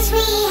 Cause we